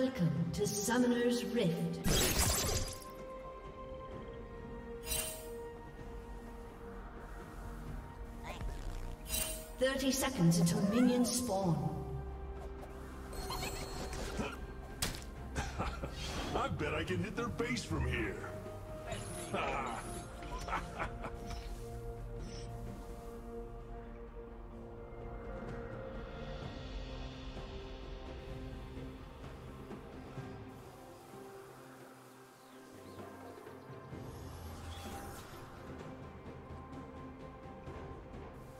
Welcome to Summoner's Rift. Thirty seconds until minions spawn. I bet I can hit their base from here.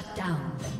Shut down.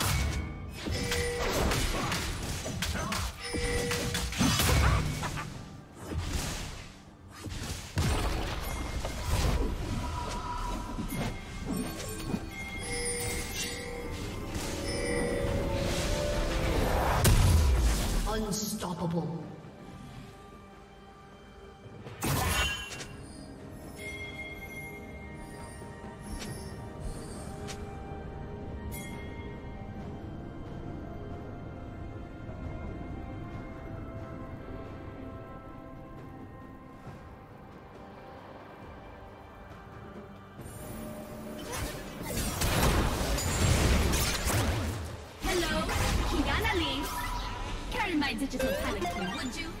problem. Digital panic would you?